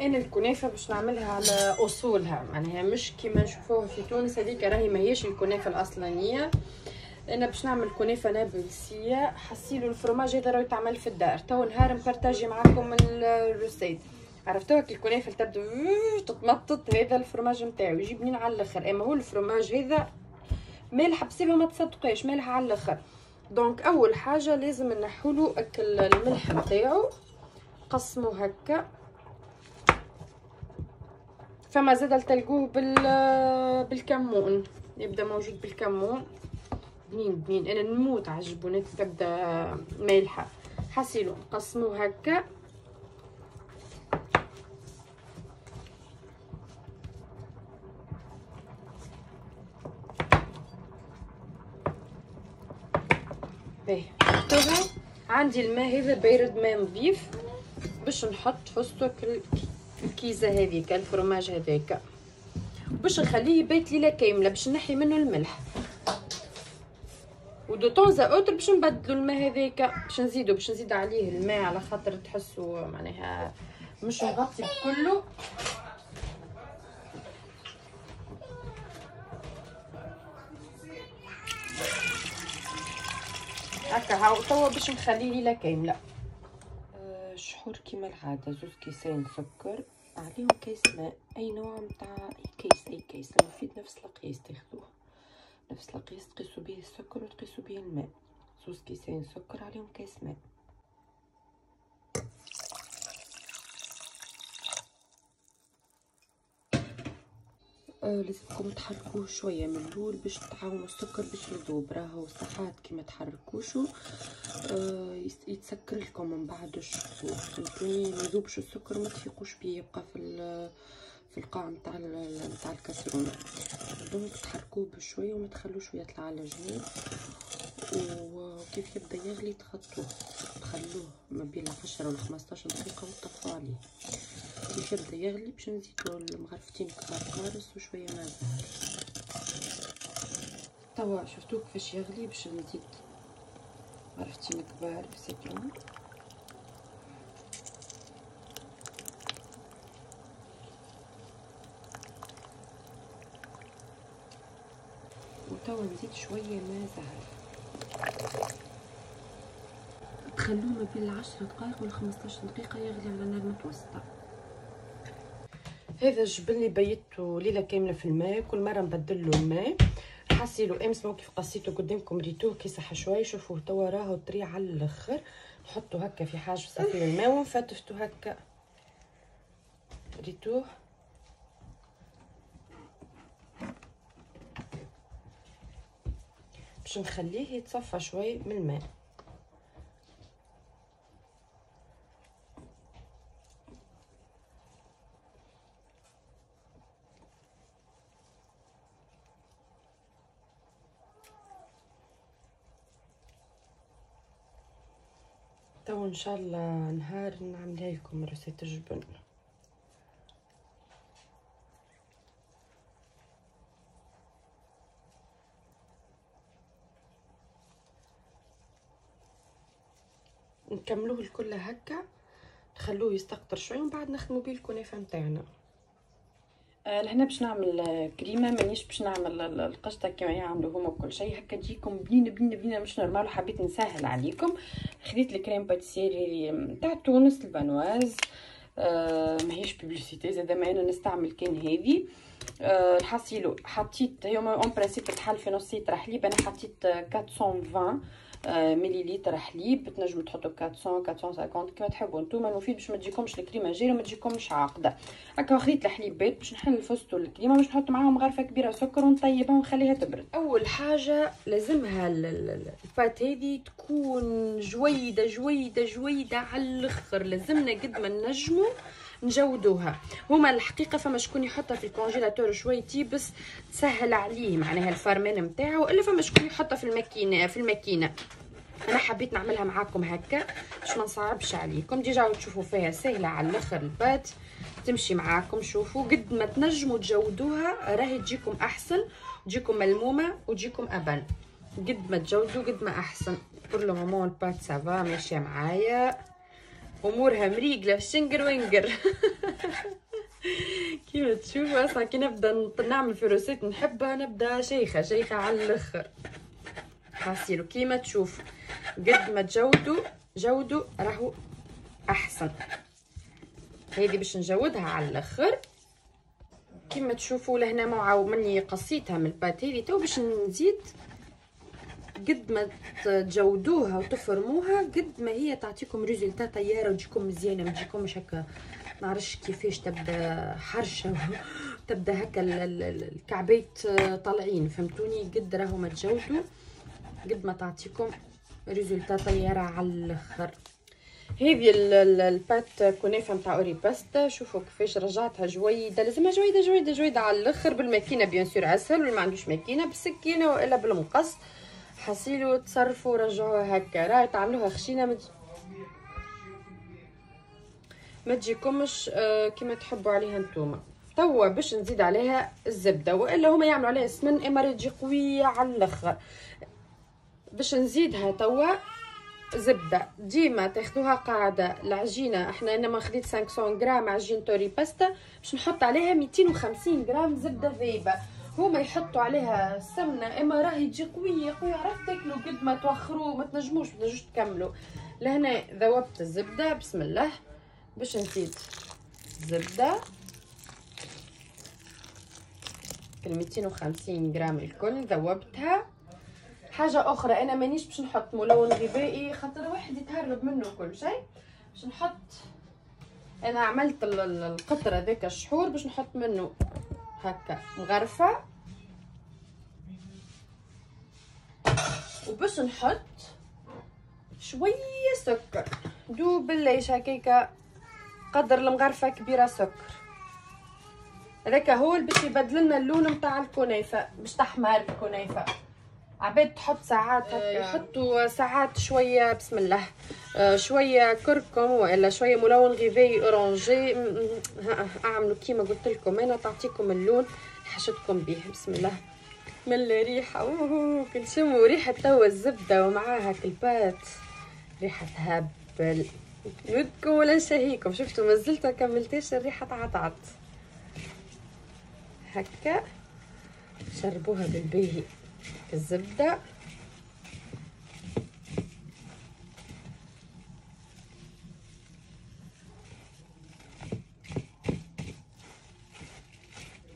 أنا الكنافة باش نعملها على أصولها. معناها مش كيما نشوفوها في تونس هذيك راهي ماهيش الكنافة الأصلانية. أنا باش نعمل كنافة نابلسية حسيلو الفرماج هذا راه يتعمل في الدار. تو نهار نبارطاجي معاكم ال recette. عرفتوا هاك الكنافة تبدا تتمطط هذا الفرماج نتاعو يجي بنين على الأخر. أما هو الفرماج هذا مالح بصفه ما تصدقيش مالح على الأخر. donc أول حاجة لازم نحولو الملح نتاعو. قسمو هكا. فما زاد تلقوه بال بالكمون. يبدأ موجود بالكمون. بنين بنين أنا نموت عجبوني تبدأ مالحه حسيلو نقسمو هكا. باهي. عندي الماء هذا بارد ماء نظيف باش نحط فستق الكيزه هذيك الفرماج هذاك. باش نخليه يبيت ليلة كاملة باش نحي منه الملح. ودو طون اوتر باش نبدلو الماء هذاك. باش نزيدو باش نزيد عليه الماء على خاطر تحسوا معناها مش مغطي كله هكا هاو توا باش نخليه ليلة كاملة. شحور كيما العادة زوز كيسين سكر عليهم كيس ماء أي نوع متاع كيس أي كيس المفيد نفس القياس تاخذوه. نفس القياس تقيسوا به السكر وتقيسوا به الماء. زوز كيسين سكر عليهم كيس ماء. لازمكم تحركوه شوية من الأول باش تعاونوا السكر باش يذوب راهو ساعات كي تحركوشو آه يتسكر لكم من بعد الشطور فهمتوني؟ ما يذوبش السكر ما تفيقوش بيه يبقى في في القاع نتاع نتاع الكاسرونه دونك تحركوه بشوية وما تخلوش يطلع على جنب. وكيف يبدا يغلي تغطوه تخلوه ما بين 10 و 15 دقيقة وتطفوا عليه كيف يبدا يغلي باش نزيدو المغرفتين كبار قارص وشوية ماء زهر توا شفتو كيفاش يغلي باش نزيد مغرفتين كبار بسيترون وتوا نزيد شوية ماء زهر تخلوه ما بين العشرة دقائق ولا خمسطاش دقيقة يغلي على نار متوسطة. هذا الجبن اللي بيته ليلة كاملة في الماء كل مرة نبدل له الماء. حاسيلو أمس مو كيف قصيته قدامكم ريتوه كي صح شوي شوفوه توا راهو طري على الأخر. نحطو هكا في حاجة صافي الماء ونفتفتو هكا. ريتوه. باش نخليه يتصفى شوي من الماء. تو إن شاء الله نهار نعملها لكم recette الجبن نكملوه الكل هكا. نخلوه يستقطر شوية ومن بعد نخدموا بيه الكنافة نتاعنا. آه لهنا باش نعمل كريمة مانيش باش نعمل القشطة كما يعملوا هما وكل شيء هكا تجيكم بنينه بنينه بنينه مش normal وحبيت نسهل عليكم. خديت الكريم باتيسيري تاع تونس البانواز آه ماهيش بيبليسيتي زاد ما أنا نستعمل كان هذه آه الحصيلو حطيت هما اون برانسيب تحل في نص لتر حليب أنا حطيت 420 آه، مليلتر حليب تنجموا تحطوا 400 450 كما تحبوا نتوما المفيد باش ما تجيكمش الكريمة جيره وما تجيكمش عاقدة. هكا خديت الحليب بيت باش نحل الفستو الكريمه باش نحط معاهم غرفة كبيرة سكر ونطيبها ونخليها تبرد. أول حاجة لازمها الفات هذه تكون جويدة جويدة جويدة على الأخر. لازمنا قد ما نجموا نجودوها هما الحقيقة فما شكون يحطها في ال congélateur شويتي بس تسهل عليه معناها الفرمان نتاعو إلا فما شكون يحطها في الماكينة في الماكينة. أنا حبيت نعملها معاكم هكا باش ما نصعبش عليكم. déjà تشوفوا فيها سهلة على الآخر ال pâte. تمشي معاكم شوفوا. قد ما تنجموا تجودوها راهي تجيكم أحسن تجيكم ملمومة وتجيكم ابان قد ما تجودوا قد ما أحسن. pour le moment ال pâte ça va ماشية معايا. امورها مريقله شنقر وينقر. كيما تشوفوا أصلا كي نبدأ نعمل في recette نحبها نبدأ شيخة شيخة على الأخر. حاصيلو كيما تشوف. قد ما تجودوا جودوا راهو أحسن. هذه باش نجودها على الأخر. كيما تشوفوا لهنا معاو مني قصيتها من ال pâte هذه تو باش نزيد قد ما تجودوها وتفرموها قد ما هي تعطيكم résultat طيارة وتجيكم مزيانة ما تجيكمش هكا نعرفش كيفاش تبدا حرشة تبدا هكا الكعبيت طالعين فهمتوني؟ قد راهو ما تجودوا قد ما تعطيكم résultat طيارة على الآخر. هذه ال pâte كنافة نتاع اوري باستا شوفوا كيفاش رجعتها جويدة لازمها جويدة جويدة جويدة على الآخر بالماكينة bien sûr أسهل واللي ما عندوش ماكينة بالسكينة وإلا بالمقص. حصيلوا تصرفوا رجعوها هكا. راهي تعملوها خشينة مت... ما تجيكمش آه كيما تحبوا عليها نتوما. توا باش نزيد عليها الزبدة وإلا هما يعملوا عليها سمن إما تجي قويه على الأخر. باش نزيدها توا زبدة. ديما تاخذوها قاعدة. العجينة إحنا أنا ما خديت 500 غرام عجين توري باستا باش نحط عليها 250 غرام زبدة ذايبه هما يحطوا عليها السمنه إما راهي تجي قويه قويه عرفت تاكلوا قد ما توخروا ما تنجموش ما تنجموش تكملوا لهنا ذوبت الزبدة بسم الله. باش نزيد زبده كل 250 غرام الكل ذوبتها. حاجة أخرى أنا مانيش باش نحط ملون غذائي خاطر واحد يتهرب منه كل شيء. باش نحط أنا عملت القطرة ذاك الشحور باش نحط منه هكا مغرفة. وباش نحط شوية سكر. دوب بالليش هكاكا قدر المغرفة كبيرة سكر. هذاك هو اللي باش يبدل لنا اللون نتاع الكنافة باش تحمر الكنافة. عباد تحط ساعات هكا يحطوا ساعات شوية بسم الله. آه، شوية كركم والا شوية ملون غذائي أورانجي. أعملوا كيما قلت لكم. أنا تعطيكم اللون حشتكم به بسم الله. من الريحه أوه كنشموا ريحة توا الزبدة ومعاها كلبات. ريحة هبل. نودكم ولا نشهيكم شفتوا مازلت ما كملتيش الريحة تعطعت هكا. شربوها بالباهي الزبدة.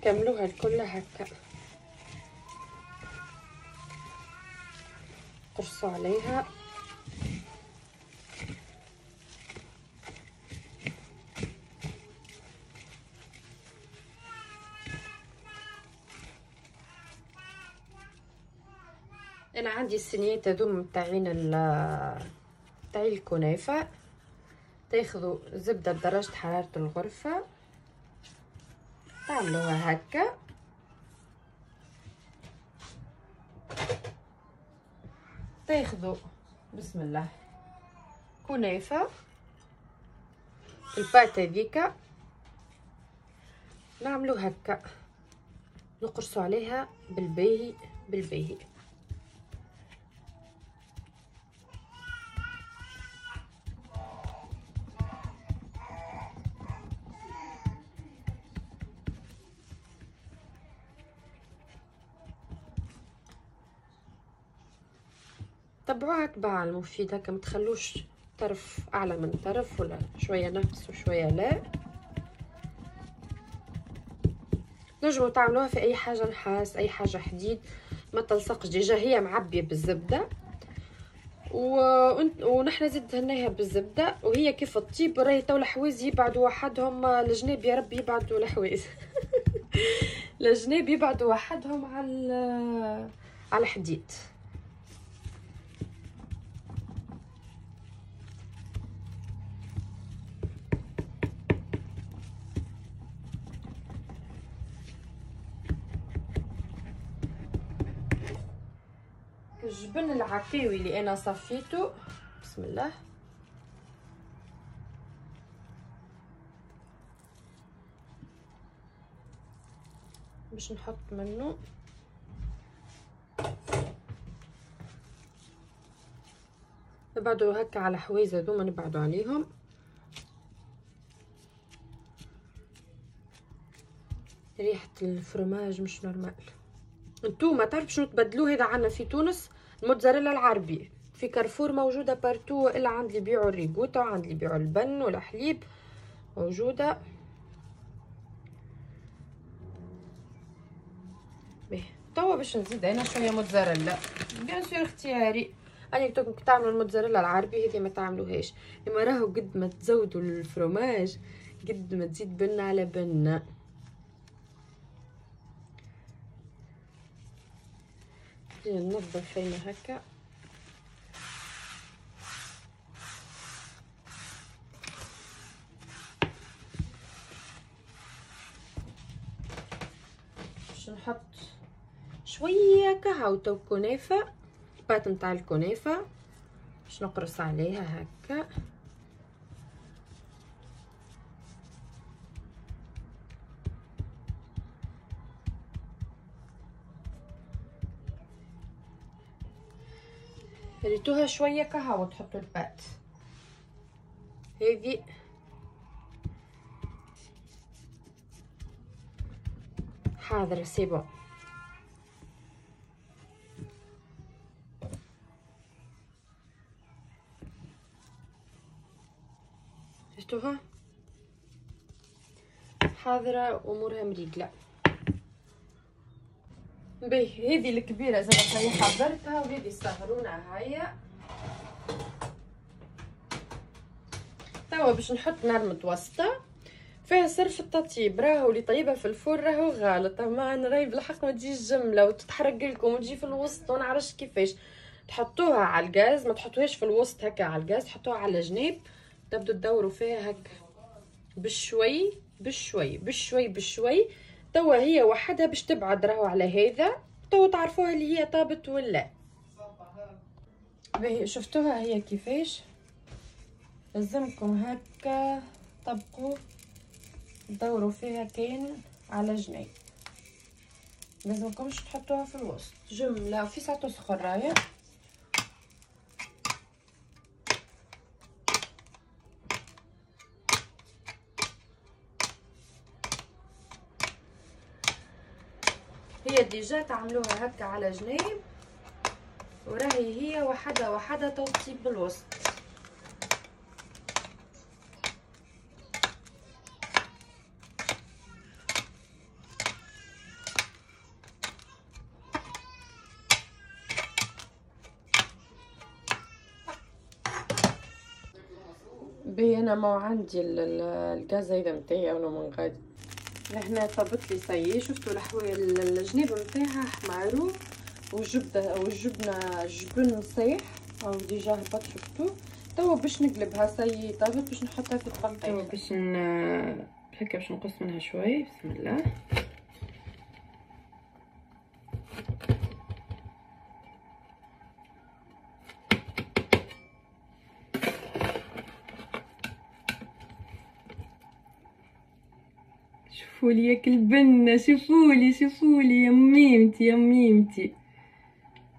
كملوها الكل هكا. قرصوا عليها. أنا عندي السنيات هذوما تاعين تاعي الكنافة. تاخذوا زبدة بدرجه حراره الغرفة. تعملوها هكا. تاخذوا بسم الله. كنافة. البات هذيكا. نعملو هكا. نقرصوا عليها بالباهي بالباهي. تبعوها تبع المفيد هكا متخلوش طرف أعلى من طرف ولا شوية نفس وشوية لا. نجموا تعملوها في أي حاجة نحاس أي حاجة حديد ما تلصقش déjà هي معبية بالزبدة. و... ونحن زيد هناها بالزبدة وهي كيف تطيب راهي تو الحوايز يبعدوا وحدهم الجناب يا ربي يبعدوا الحوايز الجناب يبعدوا وحدهم على على الحديد. الجبن العكاوي اللي أنا صفيته. بسم الله. باش نحط منه. نبعدو هكا على حوايز هذوما نبعدو عليهم. ريحة الفرماج مش normal. نتوما تعرف شنو تبدلوه؟ هذا عندنا في تونس. الموتزاريلا العربي. في كارفور موجودة partout إلا عند اللي يبيعوا الريغوتا وعند اللي يبيعوا البن والحليب. موجودة. به. توا باش نزيد هنا شوية موتزاريلا. بيان سور اختياري. أنا قلت لكم تعملوا الموتزاريلا العربي هذه ما تعملوهاش. إما راهو قد ما تزودوا الفرماج قد ما تزيد بنه على بنه ننظف فينا هكا. باش نحط شوية كهوة كنافة بات نتاع الكنافة باش نقرص عليها هكا. ريتوها شوية كهوة تحطوا البات. هذه حاضر سي بون شفتوها؟ حاضرة أمورها مريقلة باهي هذه الكبيرة زي ما حضرتها وهذه الصغرونة هيا. توا باش نحط نار متوسطة. فيها صرف التطيب راهو اللي طيبها في الفور راهو غلط اما أنا راهي بالحق ما تجيش جملة وتتحرق لكم وتجي في الوسط ونعرفش كيفاش. تحطوها على الغاز ما تحطوهاش في الوسط هكا على الغاز تحطوها على جناب. تبدو تدوروا فيها هكا بشوي بشوي بشوي بشوي. توا هي وحدها باش تبعد راهو على هذا توا تعرفوها اللي هي طابت ولا باهي شفتوها هي كيفاش؟ لازمكم هكا طبقوا دوروا فيها كاين على جنيه لازمكمش تحطوها في الوسط. جملة في ساعة تسخن هي ديجا تعملوها هكا على جناب وراهي هي وحده وحده توطيب بالوسط. بي أنا ما عندي هذا نتاعي أنا من غادي لهنا طبت لي سي شفتوا الحويل الجناب نتاعها حمارو والجبنه والجبنه جبن صيح أو ديجا هبط شفتوا توا باش نقلبها سي طابت باش نحطها في الطبق باش ن هكا باش نقص منها شوي. بسم الله. شوفولي ياك البنة شوفولي شوفولي يا ميمتي يا ميمتي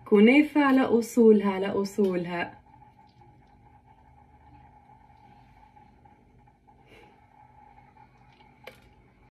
كنافة على أصولها على أصولها.